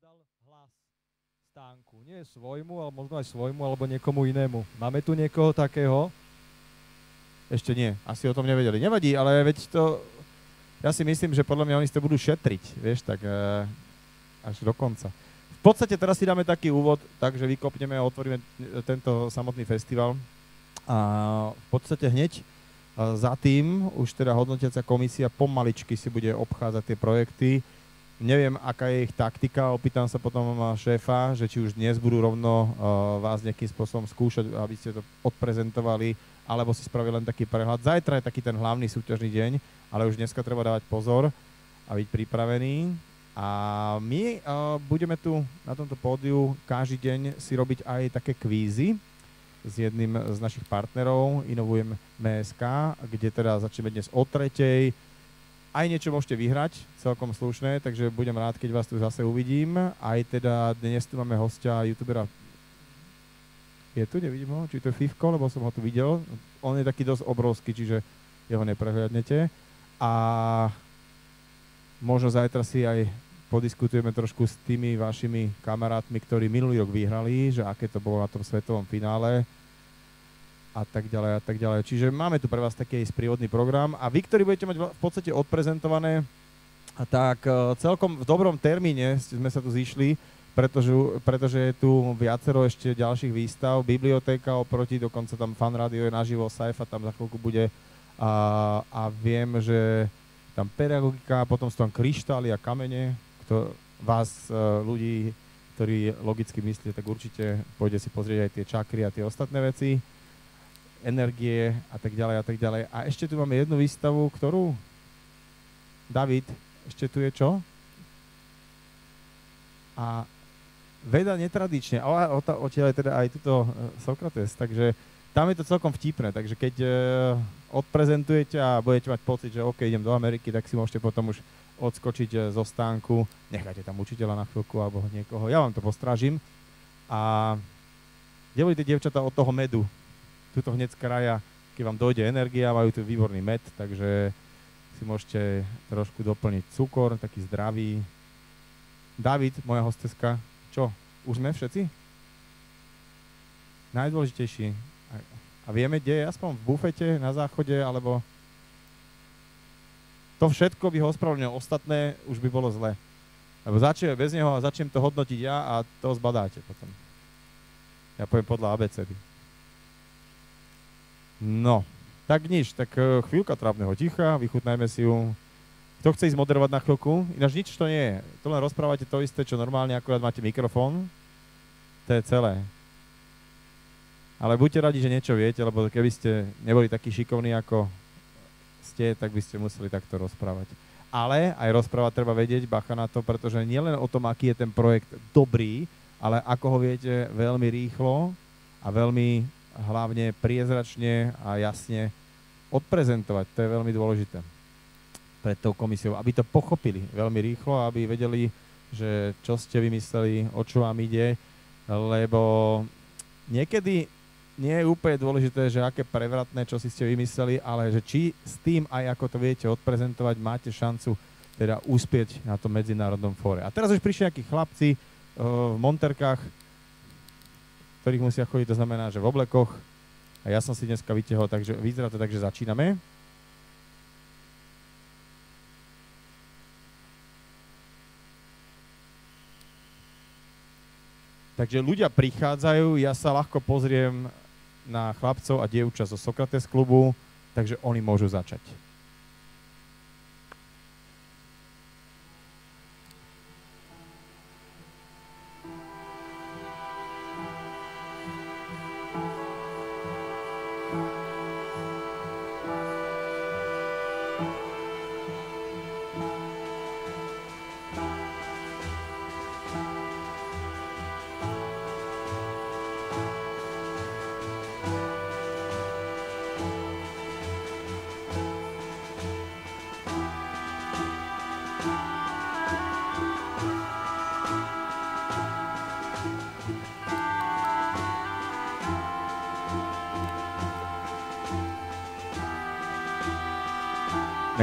dal hlas stánku. Nie svojmu, ale možno aj svojmu, alebo niekomu inému. Máme tu niekoho takého? Ešte nie, asi o tom nevedeli. Nevadí, ale veď to... Ja si myslím, že podľa mňa oni si budú šetriť, vieš, tak e, až do konca. V podstate teraz si dáme taký úvod, takže vykopneme a otvoríme tento samotný festival. A v podstate hneď za tým už teda hodnotiaca komisia pomaličky si bude obchádzať tie projekty, Neviem, aká je ich taktika, opýtam sa potom šéfa, že či už dnes budú rovno uh, vás nejakým spôsobom skúšať, aby ste to odprezentovali, alebo si spravili len taký prehľad. Zajtra je taký ten hlavný súťažný deň, ale už dneska treba dávať pozor a byť pripravený. A my uh, budeme tu na tomto pódiu každý deň si robiť aj také kvízy s jedným z našich partnerov, Inovujem MSK, kde teda začneme dnes o tretej, aj niečo môžete vyhrať, celkom slušné, takže budem rád, keď vás tu zase uvidím. Aj teda dnes tu máme hostia, youtubera. Je tu, nevidím ho, či to je Fivko, lebo som ho tu videl. On je taký dosť obrovský, čiže jeho neprehľadnete. A možno zajtra si aj podiskutujeme trošku s tými vašimi kamarátmi, ktorí minulý rok vyhrali, že aké to bolo na tom svetovom finále a tak ďalej a tak ďalej. Čiže máme tu pre vás taký sprievodný program. A vy, ktorí budete mať v podstate odprezentované, tak e, celkom v dobrom termíne sme sa tu zišli, pretože, pretože je tu viacero ešte ďalších výstav, bibliotéka oproti, dokonca tam fan radio je naživo, Saifa tam za chvíľku bude. A, a viem, že tam pedagogika, potom sú tam kryštály a kamene, kto, vás e, ľudí, ktorí logicky myslíte, tak určite pôjde si pozrieť aj tie čakry a tie ostatné veci energie a tak ďalej a tak ďalej. A ešte tu máme jednu výstavu, ktorú... David, ešte tu je čo? A veda netradične, ale odtiaľ je teda aj tuto e, Sokrates, takže tam je to celkom vtipné, takže keď uh, odprezentujete a budete mať pocit, že OK, idem do Ameriky, tak si môžete potom už odskočiť uh, zo stánku, nechajte tam učiteľa na chvíľku alebo niekoho, ja vám to postrážim. A kde boli tie dievčatá od toho medu? Tuto hneď z kraja, keď vám dojde energia, majú tu výborný med, takže si môžete trošku doplniť cukor, taký zdravý. David, moja hosteska, čo, už sme všetci? Najdôležitejší. A vieme, kde je aspoň v bufete, na záchode, alebo to všetko by ho ospravedlnilo, ostatné už by bolo zle. Lebo začne bez neho a začnem to hodnotiť ja a to zbadáte potom. Ja poviem podľa ABCD. No, tak nič, tak e, chvíľka trápneho ticha, vychutnajme si ju. Kto chce ísť moderovať na chvíľku? Ináč nič to nie je. To len rozprávate to isté, čo normálne, akurát máte mikrofón. To je celé. Ale buďte radi, že niečo viete, lebo keby ste neboli takí šikovní, ako ste, tak by ste museli takto rozprávať. Ale aj rozprávať treba vedieť, bacha na to, pretože nielen o tom, aký je ten projekt dobrý, ale ako ho viete veľmi rýchlo a veľmi hlavne priezračne a jasne odprezentovať. To je veľmi dôležité pred tou komisiou, aby to pochopili veľmi rýchlo, aby vedeli, že čo ste vymysleli, o čo vám ide, lebo niekedy nie je úplne dôležité, že aké prevratné, čo si ste vymysleli, ale že či s tým aj ako to viete odprezentovať, máte šancu teda uspieť na tom medzinárodnom fóre. A teraz už prišli nejakí chlapci uh, v monterkách, ktorých musia chodiť, to znamená, že v oblekoch. A ja som si dneska vytiahol, takže vyzerá to tak, že začíname. Takže ľudia prichádzajú, ja sa ľahko pozriem na chlapcov a dievča zo Sokrates klubu, takže oni môžu začať.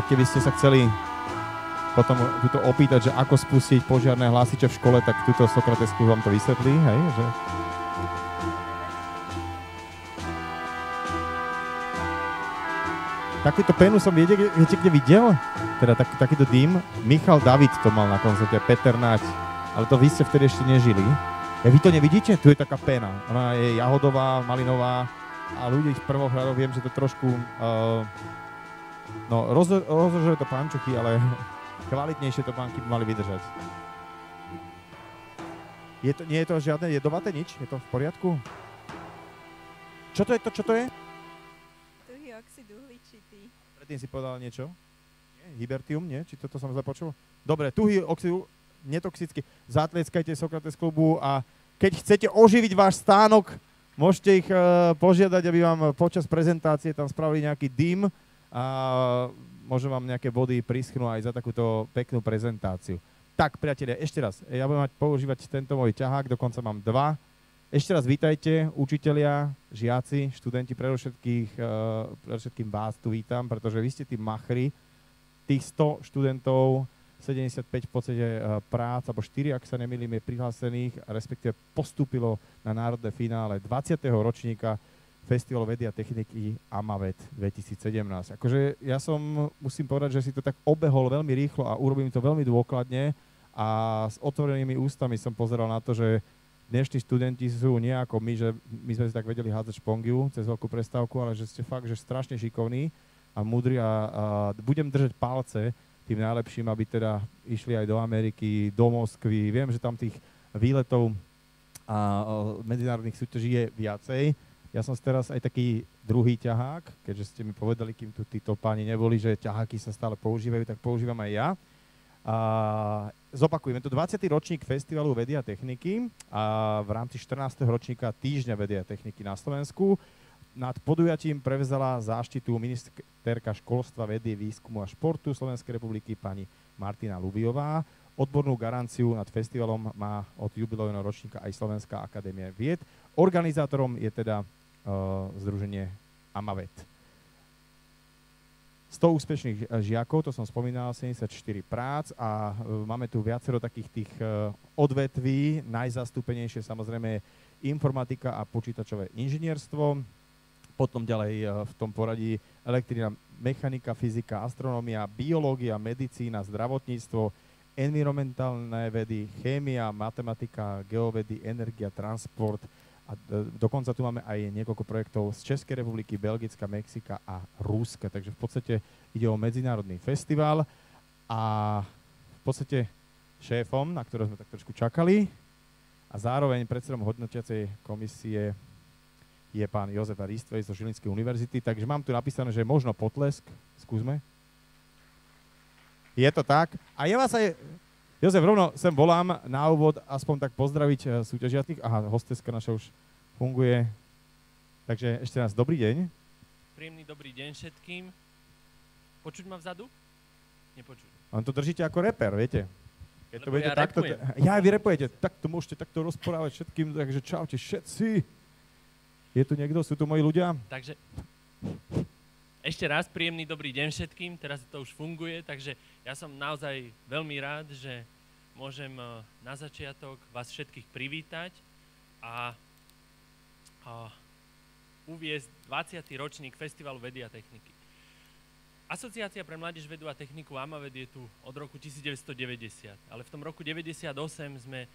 Keby ste sa chceli potom tuto opýtať, že ako spustiť požiarné hlásiče v škole, tak túto Sokratesku vám to vysvetlí, hej, že Takúto penu som viete, viete kde videl? Teda tak, takýto dým. Michal David to mal na koncerte, Peter Nať. Ale to vy ste vtedy ešte nežili. Ja vy to nevidíte? Tu je taká pena. Ona je jahodová, malinová a ľudí v prvom hľadu viem, že to trošku... Uh, no, rozložuje to pančuchy, ale kvalitnejšie to pánky by mali vydržať. Je to, nie je to žiadne jedovaté nič? Je to v poriadku? Čo to je to? Čo to je? predtým si povedal niečo? Nie? Hibertium, nie? Či toto som zle počul? Dobre, tuhý oxid netoxický. Zatlieskajte Sokrates klubu a keď chcete oživiť váš stánok, môžete ich uh, požiadať, aby vám počas prezentácie tam spravili nejaký dym a môžem vám nejaké body prischnú aj za takúto peknú prezentáciu. Tak, priatelia, ešte raz, ja budem mať používať tento môj ťahák, dokonca mám dva. Ešte raz vítajte, učitelia, žiaci, študenti, predovšetkých, uh, predovšetkým vás tu vítam, pretože vy ste tí machry, tých 100 študentov, 75 v podstate uh, prác, alebo 4, ak sa nemýlim, je prihlásených, respektíve postúpilo na národné finále 20. ročníka Festival vedy a techniky Amavet 2017. Akože ja som, musím povedať, že si to tak obehol veľmi rýchlo a urobím to veľmi dôkladne a s otvorenými ústami som pozeral na to, že dnešní študenti sú nie ako my, že my sme si tak vedeli hádzať špongiu cez veľkú prestávku, ale že ste fakt, že strašne šikovní a múdri a, a budem držať palce tým najlepším, aby teda išli aj do Ameriky, do Moskvy. Viem, že tam tých výletov a, medzinárodných súťaží je viacej. Ja som teraz aj taký druhý ťahák, keďže ste mi povedali, kým tu títo páni neboli, že ťaháky sa stále používajú, tak používam aj ja. A zopakujeme to 20. ročník Festivalu vedy a techniky a v rámci 14. ročníka Týždňa vedy a techniky na Slovensku. Nad podujatím prevzala záštitu ministerka školstva, vedy, výskumu a športu Slovenskej republiky pani Martina Lubiová. Odbornú garanciu nad festivalom má od jubilového ročníka aj Slovenská akadémia vied. Organizátorom je teda združenie Amavet. 100 úspešných eh, žiakov, to som spomínal, 74 prác a eh, máme tu viacero takých tých eh, odvetví. Najzastúpenejšie samozrejme je informatika a počítačové inžinierstvo, potom ďalej v tom poradí elektrina, mechanika, fyzika, astronómia, biológia, medicína, zdravotníctvo, environmentálne vedy, chémia, matematika, geovedy, energia, transport, a e, dokonca tu máme aj niekoľko projektov z Českej republiky, Belgická, Mexika a Ruska. Takže v podstate ide o medzinárodný festival a v podstate šéfom, na ktorého sme tak trošku čakali a zároveň predsedom hodnotiacej komisie je pán Jozef Aristvej zo Žilinskej univerzity. Takže mám tu napísané, že možno potlesk. Skúsme. Je to tak. A ja vás aj Jozef, rovno sem volám na úvod aspoň tak pozdraviť eh, súťažiacich. Aha, hosteska naša už funguje. Takže ešte raz dobrý deň. Príjemný dobrý deň všetkým. Počuť ma vzadu? Nepočuť. On to držíte ako reper, viete? Keď to budete ja takto, t- ja, vy repujete, tak to môžete takto rozprávať všetkým, takže čaute všetci. Je tu niekto, sú tu moji ľudia? Takže ešte raz príjemný dobrý deň všetkým, teraz to už funguje, takže ja som naozaj veľmi rád, že môžem eh, na začiatok vás všetkých privítať a, a uviezť 20. ročník Festivalu vedy a techniky. Asociácia pre mládež, vedu a techniku AMAVED je tu od roku 1990, ale v tom roku 98 sme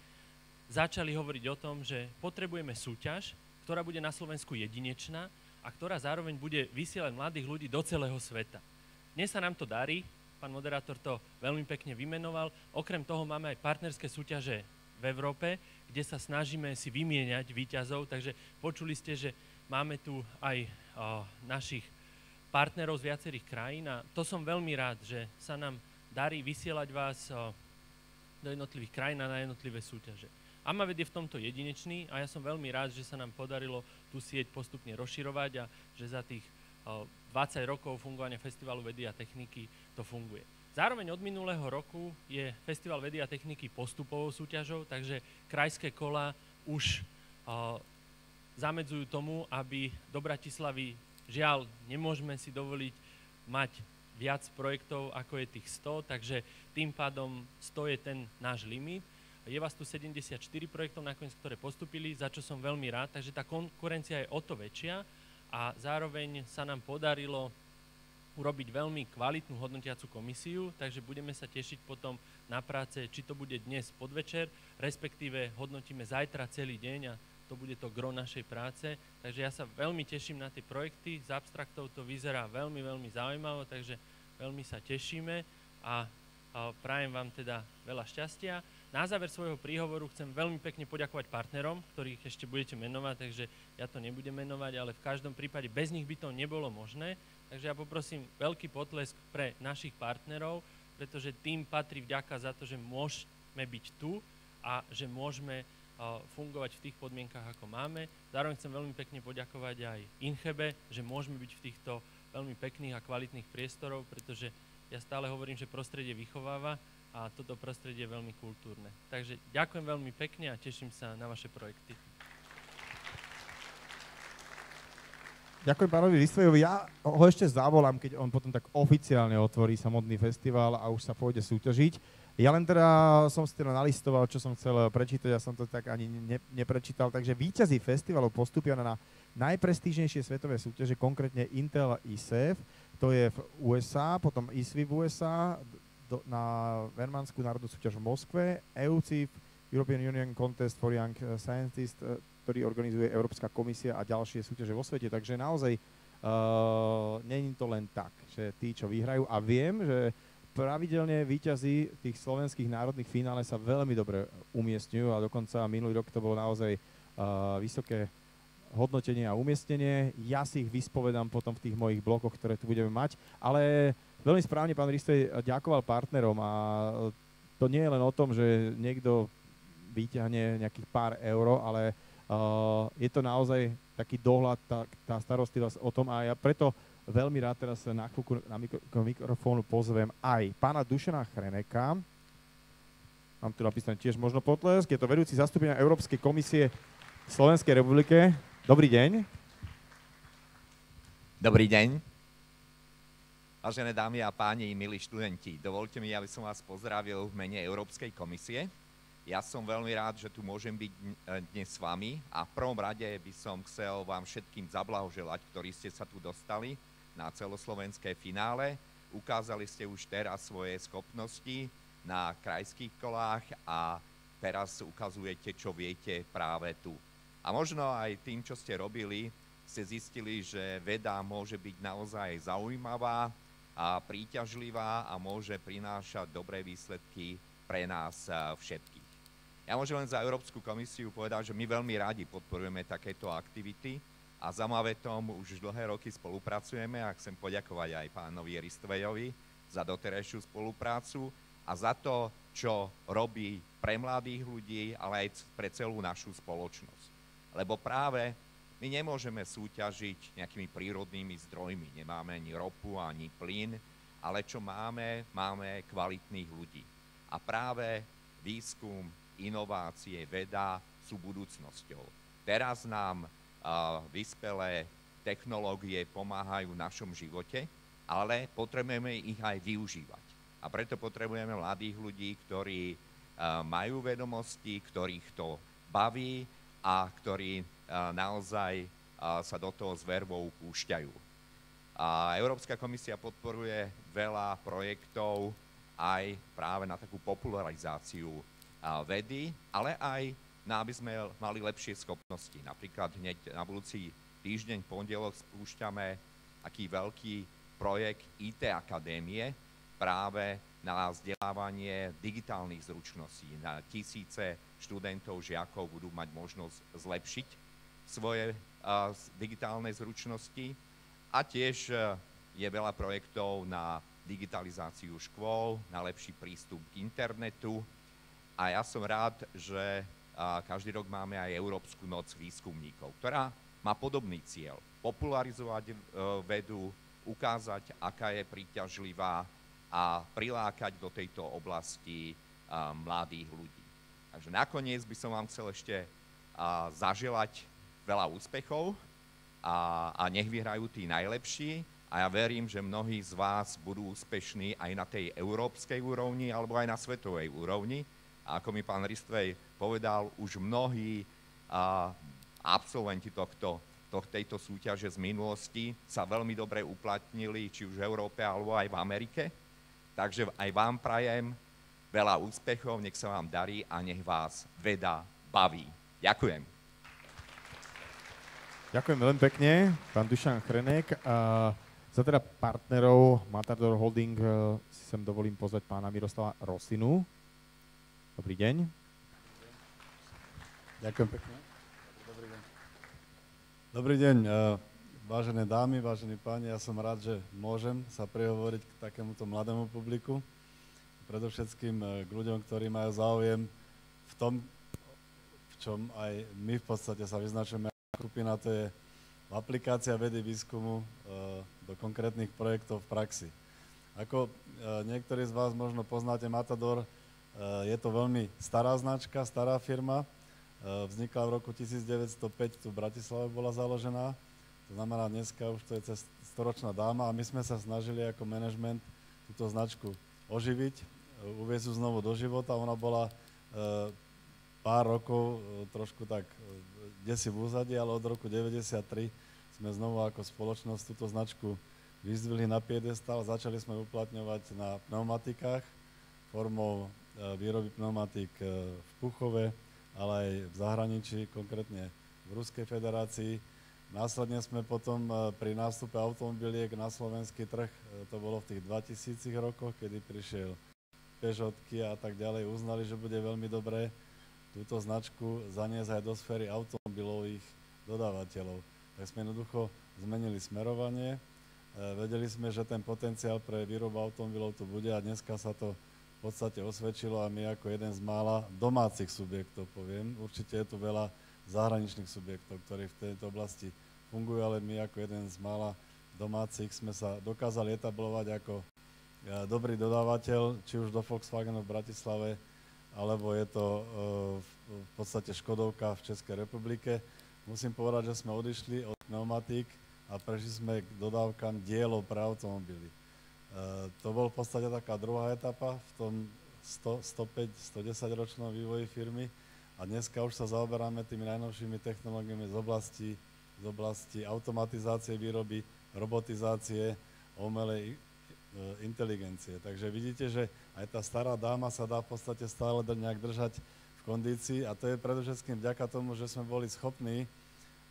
začali hovoriť o tom, že potrebujeme súťaž, ktorá bude na Slovensku jedinečná a ktorá zároveň bude vysielať mladých ľudí do celého sveta. Dnes sa nám to darí, pán moderátor to veľmi pekne vymenoval. Okrem toho máme aj partnerské súťaže v Európe, kde sa snažíme si vymieňať výťazov, takže počuli ste, že máme tu aj o, našich partnerov z viacerých krajín a to som veľmi rád, že sa nám darí vysielať vás o, do jednotlivých krajín a na jednotlivé súťaže. Amaved je v tomto jedinečný a ja som veľmi rád, že sa nám podarilo tú sieť postupne rozširovať a že za tých 20 rokov fungovania Festivalu vedy a techniky to funguje. Zároveň od minulého roku je Festival vedy a techniky postupovou súťažou, takže krajské kola už zamedzujú tomu, aby do Bratislavy žiaľ nemôžeme si dovoliť mať viac projektov, ako je tých 100, takže tým pádom 100 je ten náš limit. Je vás tu 74 projektov nakoniec, ktoré postupili, za čo som veľmi rád, takže tá konkurencia je o to väčšia a zároveň sa nám podarilo urobiť veľmi kvalitnú hodnotiacu komisiu, takže budeme sa tešiť potom na práce, či to bude dnes podvečer, respektíve hodnotíme zajtra celý deň a to bude to gro našej práce. Takže ja sa veľmi teším na tie projekty, z abstraktov to vyzerá veľmi, veľmi zaujímavo, takže veľmi sa tešíme a, a prajem vám teda veľa šťastia. Na záver svojho príhovoru chcem veľmi pekne poďakovať partnerom, ktorých ešte budete menovať, takže ja to nebudem menovať, ale v každom prípade bez nich by to nebolo možné. Takže ja poprosím veľký potlesk pre našich partnerov, pretože tým patrí vďaka za to, že môžeme byť tu a že môžeme fungovať v tých podmienkach, ako máme. Zároveň chcem veľmi pekne poďakovať aj Inchebe, že môžeme byť v týchto veľmi pekných a kvalitných priestorov, pretože ja stále hovorím, že prostredie vychováva a toto prostredie je veľmi kultúrne. Takže ďakujem veľmi pekne a teším sa na vaše projekty. Ďakujem pánovi Listvejovi. Ja ho ešte zavolám, keď on potom tak oficiálne otvorí samotný festival a už sa pôjde súťažiť. Ja len teda som si teda nalistoval, čo som chcel prečítať, ja som to tak ani ne, neprečítal. Takže víťazí festivalu postupia na najprestížnejšie svetové súťaže, konkrétne Intel ISEF, to je v USA, potom ISVI v USA, do, na Vermanskú národnú súťaž v Moskve, EUCIF, European Union Contest for Young Scientists, e, ktorý organizuje Európska komisia a ďalšie súťaže vo svete. Takže naozaj uh, není to len tak, že tí, čo vyhrajú, a viem, že pravidelne výťazí tých slovenských národných finále sa veľmi dobre umiestňujú a dokonca minulý rok to bolo naozaj uh, vysoké hodnotenie a umiestnenie. Ja si ich vyspovedám potom v tých mojich blokoch, ktoré tu budeme mať, ale veľmi správne pán Ristej ďakoval partnerom a to nie je len o tom, že niekto vyťahne nejakých pár euro, ale uh, je to naozaj taký dohľad, tá, tá starostlivosť o tom a ja preto veľmi rád teraz na chvíľku na mikro, mikrofónu pozvem aj pána Dušana Chreneka, mám tu napísané tiež možno potlesk, je to vedúci zastúpenia Európskej komisie v Slovenskej republike. Dobrý deň. Dobrý deň. Vážené dámy a páni, milí študenti, dovolte mi, aby som vás pozdravil v mene Európskej komisie. Ja som veľmi rád, že tu môžem byť dnes s vami a v prvom rade by som chcel vám všetkým zablahoželať, ktorí ste sa tu dostali na celoslovenské finále. Ukázali ste už teraz svoje schopnosti na krajských kolách a teraz ukazujete, čo viete práve tu. A možno aj tým, čo ste robili, ste zistili, že veda môže byť naozaj zaujímavá, a príťažlivá a môže prinášať dobré výsledky pre nás všetkých. Ja môžem len za Európsku komisiu povedať, že my veľmi radi podporujeme takéto aktivity a za Mavetom už dlhé roky spolupracujeme a chcem poďakovať aj pánovi Ristvejovi za doterajšiu spoluprácu a za to, čo robí pre mladých ľudí, ale aj pre celú našu spoločnosť. Lebo práve my nemôžeme súťažiť nejakými prírodnými zdrojmi. Nemáme ani ropu, ani plyn, ale čo máme, máme kvalitných ľudí. A práve výskum, inovácie, veda sú budúcnosťou. Teraz nám uh, vyspelé technológie pomáhajú v našom živote, ale potrebujeme ich aj využívať. A preto potrebujeme mladých ľudí, ktorí majú vedomosti, ktorých to baví a ktorí naozaj sa do toho s vervou púšťajú. A Európska komisia podporuje veľa projektov aj práve na takú popularizáciu vedy, ale aj na aby sme mali lepšie schopnosti. Napríklad hneď na budúci týždeň, pondelok spúšťame aký veľký projekt IT Akadémie práve na vzdelávanie digitálnych zručností. Na tisíce študentov, žiakov budú mať možnosť zlepšiť svoje digitálne zručnosti a tiež uh, je veľa projektov na digitalizáciu škôl, na lepší prístup k internetu a ja som rád, že každý rok máme aj Európsku noc výskumníkov, ktorá má podobný cieľ. Popularizovať vedu, ukázať, aká je príťažlivá a prilákať do tejto oblasti mladých ľudí. Takže nakoniec by som vám chcel ešte zaželať veľa úspechov a, a nech vyhrajú tí najlepší a ja verím, že mnohí z vás budú úspešní aj na tej európskej úrovni alebo aj na svetovej úrovni. A ako mi pán Ristvej povedal, už mnohí a, absolventi tohto, to, tejto súťaže z minulosti sa veľmi dobre uplatnili, či už v Európe alebo aj v Amerike. Takže aj vám prajem veľa úspechov, nech sa vám darí a nech vás veda baví. Ďakujem. Ďakujem veľmi pekne, pán Dušan Chrenek. A za teda partnerov Matador Holding eh, si sem dovolím pozvať pána Miroslava Rosinu. Dobrý deň. Ďakujem pekne. Dobrý deň. Dobrý deň, eh, vážené dámy, vážení páni, ja som rád, že môžem sa prihovoriť k takémuto mladému publiku, predovšetkým eh, k ľuďom, ktorí majú záujem v tom, v čom aj my v podstate sa vyznačujeme skupina, to je aplikácia vedy výskumu e, do konkrétnych projektov v praxi. Ako e, niektorí z vás možno poznáte Matador, e, je to veľmi stará značka, stará firma. Vznikla v roku 1905, tu v Bratislave bola založená. To znamená, dneska už to je cez storočná dáma a my sme sa snažili ako manažment túto značku oživiť, uviezť ju znovu do života. Ona bola pár rokov trošku tak kde si v úzade, ale od roku 1993 sme znovu ako spoločnosť túto značku vyzdvihli na piedestal, začali sme uplatňovať na pneumatikách formou e, výroby pneumatik e, v Puchove, ale aj v zahraničí, konkrétne v Ruskej federácii. Následne sme potom e, pri nástupe automobiliek na slovenský trh, to bolo v tých 2000 rokoch, kedy prišiel Peugeotky a tak ďalej, uznali, že bude veľmi dobré túto značku zaniesť aj do sféry automobilových dodávateľov. Tak sme jednoducho zmenili smerovanie. E, vedeli sme, že ten potenciál pre výrobu automobilov tu bude a dneska sa to v podstate osvedčilo a my ako jeden z mála domácich subjektov, poviem, určite je tu veľa zahraničných subjektov, ktorí v tejto oblasti fungujú, ale my ako jeden z mála domácich sme sa dokázali etablovať ako e, dobrý dodávateľ, či už do Volkswagenu v Bratislave, alebo je to eh, v podstate Škodovka v Českej republike. Musím povedať, že sme odišli od pneumatík a prešli sme k dodávkam dielov pre automobily. Eh, to bol v podstate taká druhá etapa v tom 105-110 ročnom vývoji firmy a dneska už sa zaoberáme tými najnovšími technológiami z oblasti, z oblasti automatizácie výroby, robotizácie, umelej E, inteligencie. Takže vidíte, že aj tá stará dáma sa dá v podstate stále nejak držať v kondícii a to je predovšetkým vďaka tomu, že sme boli schopní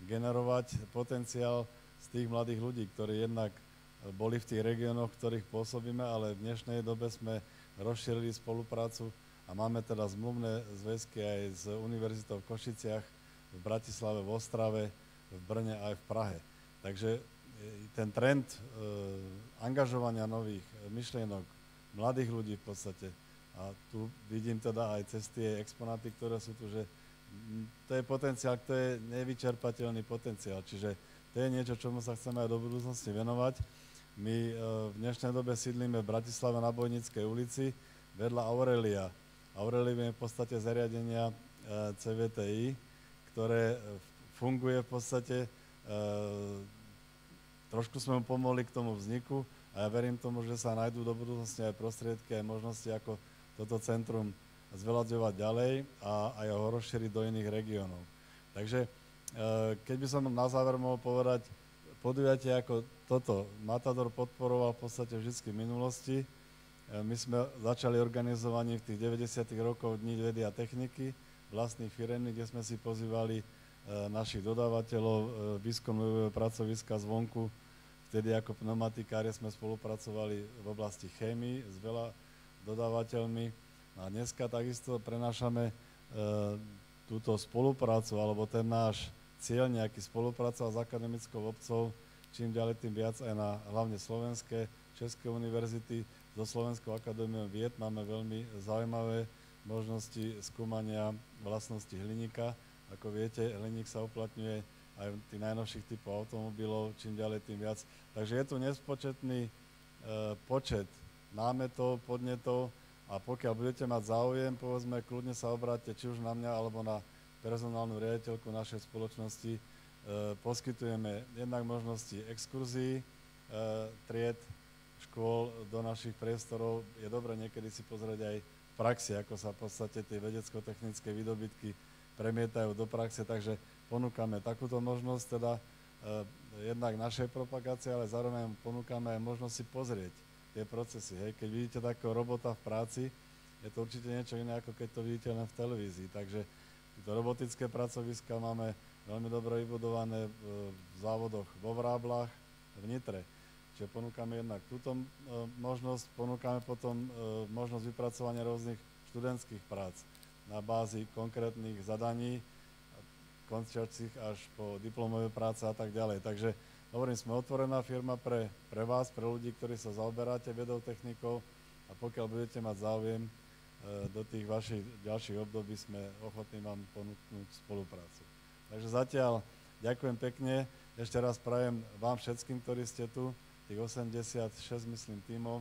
generovať potenciál z tých mladých ľudí, ktorí jednak boli v tých regiónoch, v ktorých pôsobíme, ale v dnešnej dobe sme rozšírili spoluprácu a máme teda zmluvné zväzky aj s Univerzitou v Košiciach, v Bratislave, v Ostrave, v Brne aj v Prahe. Takže ten trend e, angažovania nových myšlienok, mladých ľudí v podstate. A tu vidím teda aj cez tie exponáty, ktoré sú tu, že to je potenciál, to je nevyčerpateľný potenciál. Čiže to je niečo, čomu sa chceme aj do budúcnosti venovať. My e, v dnešnej dobe sídlíme v Bratislave na Bojnickej ulici vedľa Aurelia. Aurelia je v podstate zariadenia e, CVTI, ktoré funguje v podstate trošku sme mu pomohli k tomu vzniku a ja verím tomu, že sa nájdú do budúcnosti aj prostriedky, aj možnosti, ako toto centrum zveľadzovať ďalej a aj ho rozšíriť do iných regiónov. Takže e, keď by som na záver mohol povedať, podujatie ako toto Matador podporoval v podstate vždy v minulosti. E, my sme začali organizovanie v tých 90. rokov Dní vedy a techniky vlastných firmy, kde sme si pozývali e, našich dodávateľov, výskumného pracoviska zvonku, Vtedy ako pneumatikári sme spolupracovali v oblasti chémii s veľa dodávateľmi a dneska takisto prenášame e, túto spoluprácu alebo ten náš cieľ nejaký spolupracovať s akademickou obcov čím ďalej tým viac aj na hlavne slovenské, české univerzity. So Slovenskou akadémiou vied máme veľmi zaujímavé možnosti skúmania vlastnosti hliníka. Ako viete, hliník sa uplatňuje aj tých najnovších typov automobilov, čím ďalej, tým viac. Takže je tu nespočetný e, počet námetov, podnetov a pokiaľ budete mať záujem, povedzme, kľudne sa obráte či už na mňa alebo na personálnu riaditeľku našej spoločnosti. E, poskytujeme jednak možnosti exkurzií, e, tried, škôl do našich priestorov. Je dobré niekedy si pozrieť aj v praxi, ako sa v podstate tie vedecko-technické výdobytky premietajú do praxe, takže ponúkame takúto možnosť, teda jednak našej propagácie, ale zároveň ponúkame aj možnosť si pozrieť tie procesy. Hej. Keď vidíte takého robota v práci, je to určite niečo iné, ako keď to vidíte len v televízii. Takže tieto robotické pracoviska máme veľmi dobre vybudované v závodoch vo Vráblach, v Nitre. Čiže ponúkame jednak túto e, možnosť, ponúkame potom možnosť vypracovania rôznych študentských prác na bázi konkrétnych zadaní, končiacich až po diplomové práce a tak ďalej. Takže hovorím, sme otvorená firma pre, pre vás, pre ľudí, ktorí sa zaoberáte vedou technikou a pokiaľ budete mať záujem, e, do tých vašich ďalších období sme ochotní vám ponúknuť spoluprácu. Takže zatiaľ ďakujem pekne. Ešte raz prajem vám všetkým, ktorí ste tu, tých 86, myslím, tímov,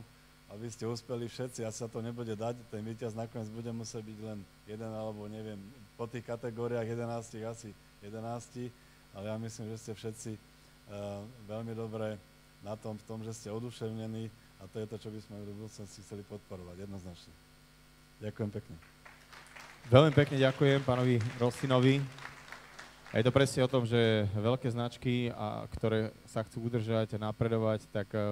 aby ste uspeli všetci, asi sa to nebude dať, ten víťaz nakoniec bude musieť byť len jeden alebo neviem, po tých kategóriách 11 asi 11, ale ja myslím, že ste všetci uh, veľmi dobre na tom, v tom, že ste oduševnení a to je to, čo by sme v budúcnosti chceli podporovať, jednoznačne. Ďakujem pekne. Veľmi pekne ďakujem pánovi Rostinovi. A je to presne o tom, že veľké značky, a, ktoré sa chcú udržať a napredovať, tak uh,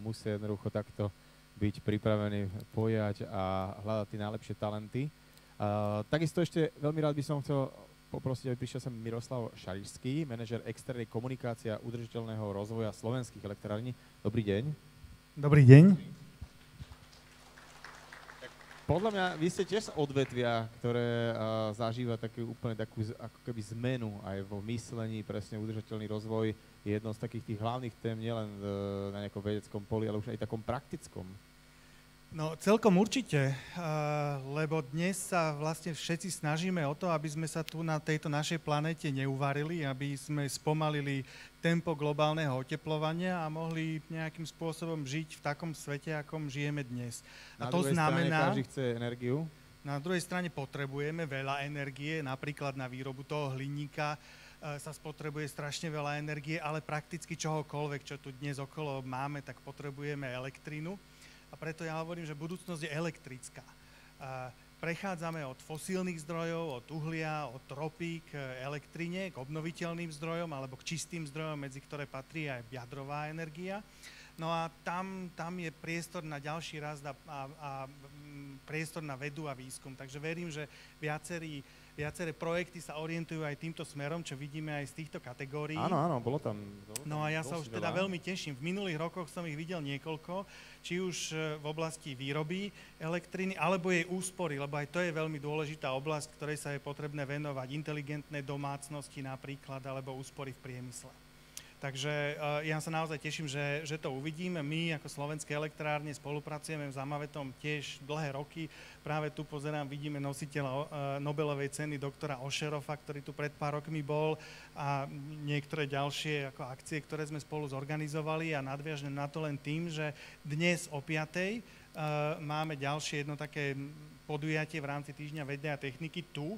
musia jednoducho takto byť pripravený pojať a hľadať tie najlepšie talenty. Uh, takisto ešte veľmi rád by som chcel poprosiť, aby prišiel sem Miroslav Šarišský, manažer externej komunikácie a udržiteľného rozvoja slovenských elektrární. Dobrý deň. Dobrý deň. Podľa mňa, vy ste tiež odvetvia, ktoré uh, zažíva takú úplne takú ako keby zmenu aj vo myslení, presne udržateľný rozvoj je jedno z takých tých hlavných tém nielen uh, na nejakom vedeckom poli, ale už aj takom praktickom. No celkom určite, lebo dnes sa vlastne všetci snažíme o to, aby sme sa tu na tejto našej planete neuvarili, aby sme spomalili tempo globálneho oteplovania a mohli nejakým spôsobom žiť v takom svete, akom žijeme dnes. A na to znamená... Strane chce energiu. Na druhej strane potrebujeme veľa energie, napríklad na výrobu toho hliníka sa spotrebuje strašne veľa energie, ale prakticky čohokoľvek, čo tu dnes okolo máme, tak potrebujeme elektrínu. A preto ja hovorím, že budúcnosť je elektrická. Prechádzame od fosílnych zdrojov, od uhlia, od ropy k elektrine, k obnoviteľným zdrojom alebo k čistým zdrojom, medzi ktoré patrí aj jadrová energia. No a tam, tam je priestor na ďalší rast a, a, a priestor na vedu a výskum. Takže verím, že viacerí viaceré projekty sa orientujú aj týmto smerom, čo vidíme aj z týchto kategórií. Áno, áno, bolo tam. Bolo no a ja sa už veľa. teda veľmi teším. V minulých rokoch som ich videl niekoľko, či už e, v oblasti výroby elektriny, alebo jej úspory, lebo aj to je veľmi dôležitá oblasť, ktorej sa je potrebné venovať. Inteligentné domácnosti napríklad, alebo úspory v priemysle. Takže uh, ja sa naozaj teším, že, že to uvidíme. My ako Slovenské elektrárne spolupracujeme s Amavetom tiež dlhé roky. Práve tu pozerám, vidíme nositeľa uh, Nobelovej ceny doktora Ošerofa, ktorý tu pred pár rokmi bol a niektoré ďalšie ako akcie, ktoré sme spolu zorganizovali a nadviažem na to len tým, že dnes o 5. Uh, máme ďalšie jedno také podujatie v rámci Týždňa vedy a techniky tu.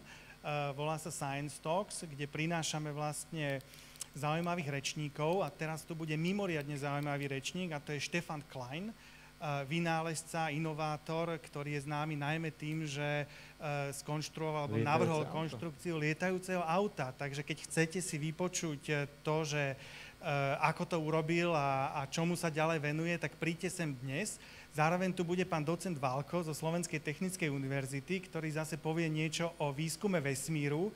Volá sa Science Talks, kde prinášame vlastne zaujímavých rečníkov a teraz tu bude mimoriadne zaujímavý rečník a to je Štefan Klein, eh, vynálezca, inovátor, ktorý je známy najmä tým, že eh, skonštruoval alebo navrhol auto. konštrukciu lietajúceho auta. Takže keď chcete si vypočuť eh, to, že ako to urobil a, a čomu sa ďalej venuje, tak príďte sem dnes. Zároveň tu bude pán docent Válko zo Slovenskej technickej univerzity, ktorý zase povie niečo o výskume vesmíru,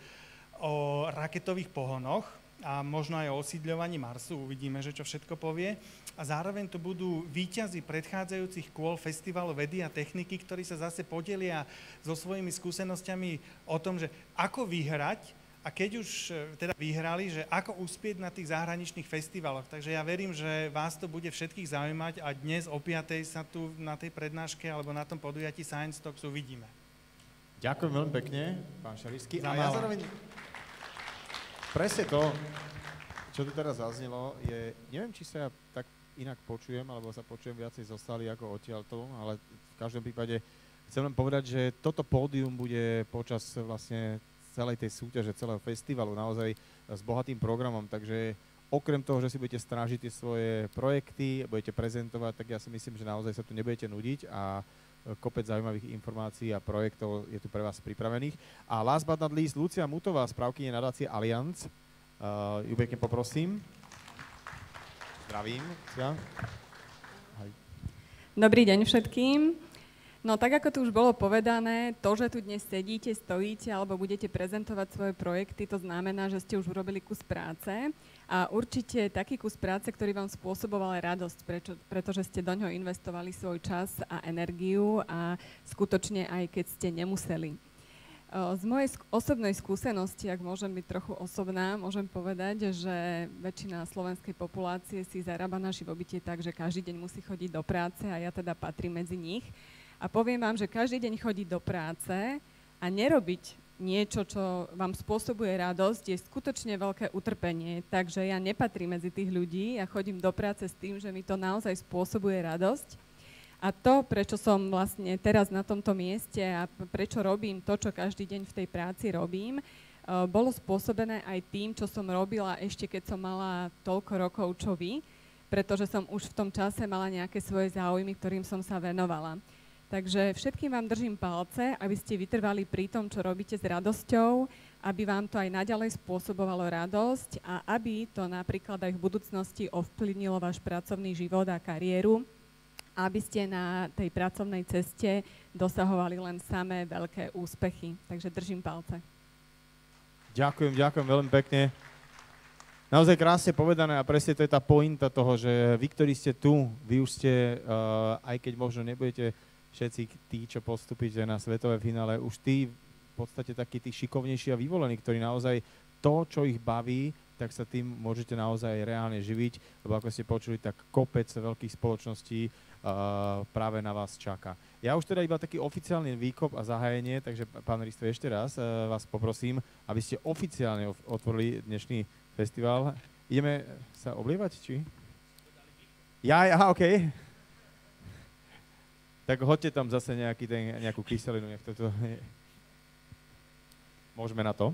o raketových pohonoch a možno aj o osídľovaní Marsu. Uvidíme, že čo všetko povie. A zároveň to budú výťazí predchádzajúcich kôl Festivalu vedy a techniky, ktorí sa zase podelia so svojimi skúsenosťami o tom, že ako vyhrať a keď už e, teda vyhrali, že ako uspieť na tých zahraničných festivaloch. Takže ja verím, že vás to bude všetkých zaujímať a dnes o 5. sa tu na tej prednáške alebo na tom podujatí Science Talks uvidíme. Ďakujem veľmi pekne, pán Šarisky. A ja zároveň presne to, čo tu teraz zaznelo, je, neviem, či sa ja tak inak počujem, alebo sa počujem viacej zostali ako odtiaľto, ale v každom prípade chcem len povedať, že toto pódium bude počas vlastne celej tej súťaže, celého festivalu naozaj s bohatým programom, takže okrem toho, že si budete strážiť tie svoje projekty, budete prezentovať, tak ja si myslím, že naozaj sa tu nebudete nudiť a kopec zaujímavých informácií a projektov je tu pre vás pripravených. A last but not least, Lucia Mutová, správkynie nadácie Allianz. Uh, ju pekne poprosím. Zdravím. Dobrý deň všetkým. No tak ako tu už bolo povedané, to, že tu dnes sedíte, stojíte alebo budete prezentovať svoje projekty, to znamená, že ste už urobili kus práce a určite taký kus práce, ktorý vám spôsoboval radosť, prečo, pretože ste do ňoho investovali svoj čas a energiu a skutočne aj keď ste nemuseli. Z mojej osobnej skúsenosti, ak môžem byť trochu osobná, môžem povedať, že väčšina slovenskej populácie si zarába na živobytie tak, že každý deň musí chodiť do práce a ja teda patrím medzi nich. A poviem vám, že každý deň chodiť do práce a nerobiť niečo, čo vám spôsobuje radosť, je skutočne veľké utrpenie. Takže ja nepatrím medzi tých ľudí ja chodím do práce s tým, že mi to naozaj spôsobuje radosť. A to, prečo som vlastne teraz na tomto mieste a prečo robím to, čo každý deň v tej práci robím, bolo spôsobené aj tým, čo som robila ešte, keď som mala toľko rokov, čo vy, pretože som už v tom čase mala nejaké svoje záujmy, ktorým som sa venovala. Takže všetkým vám držím palce, aby ste vytrvali pri tom, čo robíte s radosťou, aby vám to aj naďalej spôsobovalo radosť a aby to napríklad aj v budúcnosti ovplyvnilo váš pracovný život a kariéru, aby ste na tej pracovnej ceste dosahovali len samé veľké úspechy. Takže držím palce. Ďakujem, ďakujem veľmi pekne. Naozaj krásne povedané a presne to je tá pointa toho, že vy, ktorí ste tu, vy už ste, uh, aj keď možno nebudete všetci tí, čo postupíte na svetové finále, už tí v podstate takí tí šikovnejší a vyvolení, ktorí naozaj to, čo ich baví, tak sa tým môžete naozaj reálne živiť, lebo ako ste počuli, tak kopec veľkých spoločností uh, práve na vás čaká. Ja už teda iba taký oficiálny výkop a zahájenie, takže pán Risto, ešte raz uh, vás poprosím, aby ste oficiálne otvorili dnešný festival. Ideme sa oblievať, či? Ja, aha, okej. Okay tak hoďte tam zase nejaký ten, nejakú kyselinu, nech toto... Môžeme na to?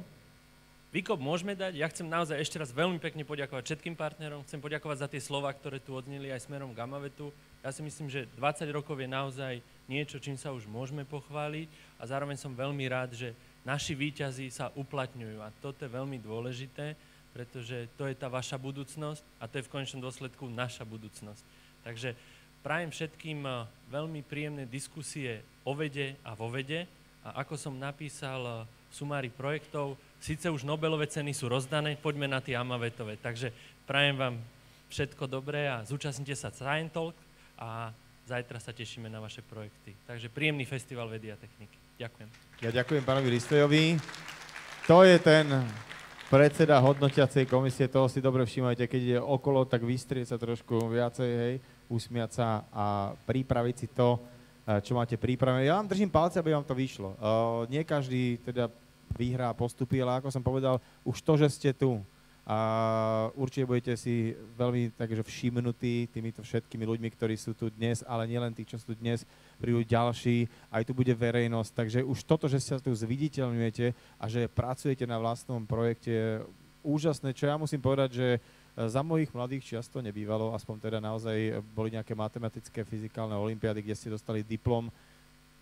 Výkop môžeme dať. Ja chcem naozaj ešte raz veľmi pekne poďakovať všetkým partnerom. Chcem poďakovať za tie slova, ktoré tu odnili aj smerom k Amavetu. Ja si myslím, že 20 rokov je naozaj niečo, čím sa už môžeme pochváliť a zároveň som veľmi rád, že naši výťazí sa uplatňujú a toto je veľmi dôležité, pretože to je tá vaša budúcnosť a to je v konečnom dôsledku naša budúcnosť. Takže prajem všetkým eh, veľmi príjemné diskusie o vede a vo vede. A ako som napísal v eh, sumári projektov, síce už Nobelové ceny sú rozdané, poďme na tie Amavetové. Takže prajem vám všetko dobré a zúčastnite sa Science Talk a zajtra sa tešíme na vaše projekty. Takže príjemný festival vedy a techniky. Ďakujem. Ja ďakujem pánovi Ristejovi. To je ten predseda hodnotiacej komisie, toho si dobre všímajte, keď ide okolo, tak vystrieť sa trošku viacej, hej usmiať sa a pripraviť si to, eh, čo máte pripravené. Ja vám držím palce, aby vám to vyšlo. Uh, nie každý teda vyhrá a postupí, ale ako som povedal, už to, že ste tu, a určite budete si veľmi takže všimnutí týmito všetkými ľuďmi, ktorí sú tu dnes, ale nielen tí, čo sú tu dnes, prídu ďalší, aj tu bude verejnosť. Takže už toto, že sa tu zviditeľňujete a že pracujete na vlastnom projekte, je úžasné, čo ja musím povedať, že za mojich mladých čiast to nebývalo, aspoň teda naozaj boli nejaké matematické, fyzikálne olimpiády, kde ste dostali diplom,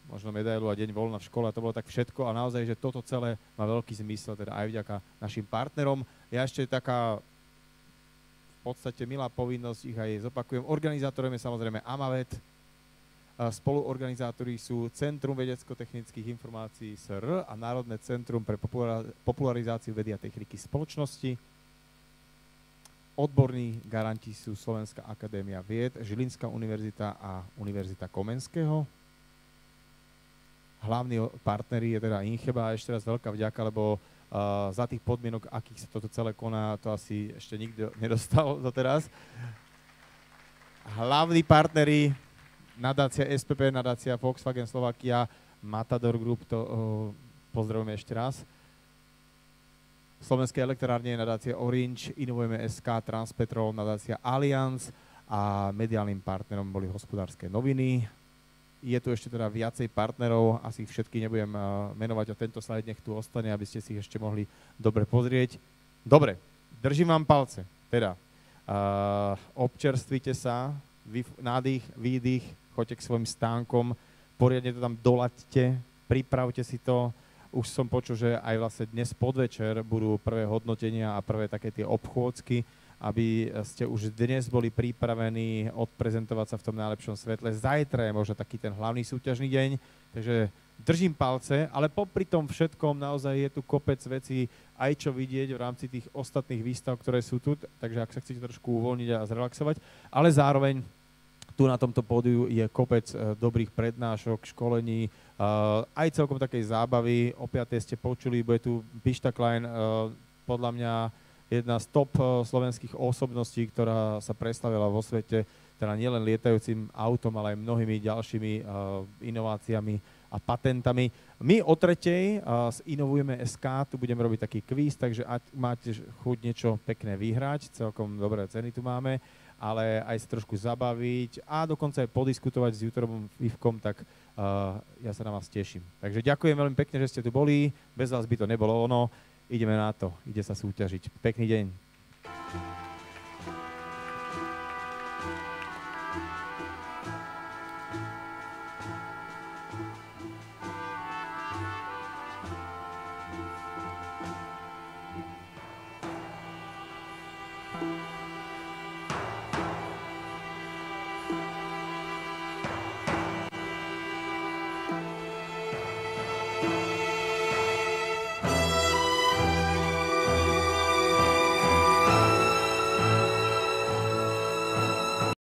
možno medailu a deň voľna v škole, a to bolo tak všetko a naozaj, že toto celé má veľký zmysel, teda aj vďaka našim partnerom. Ja ešte taká v podstate milá povinnosť ich aj zopakujem. Organizátorom je samozrejme Amavet, spoluorganizátori sú Centrum vedecko-technických informácií SR a Národné centrum pre popularizáciu vedy a techniky spoločnosti. Odborní garanti sú Slovenská akadémia vied, Žilinská univerzita a Univerzita Komenského. Hlavný partneri je teda Incheba a ešte raz veľká vďaka, lebo uh, za tých podmienok, akých sa toto celé koná, to asi ešte nikto nedostal doteraz. Hlavní partneri nadácia SPP, nadácia Volkswagen Slovakia, Matador Group, to uh, pozdravujeme ešte raz. Slovenskej elektrárne, nadácia Orange, Inovujeme SK, Transpetrol, nadácia Allianz a mediálnym partnerom boli hospodárske noviny. Je tu ešte teda viacej partnerov, asi všetky nebudem menovať a tento slide nech tu ostane, aby ste si ešte mohli dobre pozrieť. Dobre, držím vám palce. Teda, uh, občerstvite sa, vy, nádych, výdych, choďte k svojim stánkom, poriadne to tam dolaďte, pripravte si to. Už som počul, že aj vlastne dnes podvečer budú prvé hodnotenia a prvé také tie obchôdzky, aby ste už dnes boli pripravení odprezentovať sa v tom najlepšom svetle. Zajtra je možno taký ten hlavný súťažný deň, takže držím palce, ale popri tom všetkom naozaj je tu kopec vecí, aj čo vidieť v rámci tých ostatných výstav, ktoré sú tu, takže ak sa chcete trošku uvoľniť a zrelaxovať, ale zároveň tu na tomto pódiu je kopec uh, dobrých prednášok, školení, uh, aj celkom takej zábavy. O 5. ste počuli, bude tu Pišta Klein, uh, podľa mňa jedna z top uh, slovenských osobností, ktorá sa preslavila vo svete, teda nielen lietajúcim autom, ale aj mnohými ďalšími uh, inováciami a patentami. My o tretej uh, Inovujeme SK tu budeme robiť taký kvíz, takže ak máte chuť niečo pekné vyhrať, celkom dobré ceny tu máme, ale aj sa trošku zabaviť a dokonca aj podiskutovať s Jutrobom Ivkom, tak uh, ja sa na vás teším. Takže ďakujem veľmi pekne, že ste tu boli, bez vás by to nebolo ono, ideme na to, ide sa súťažiť. Pekný deň.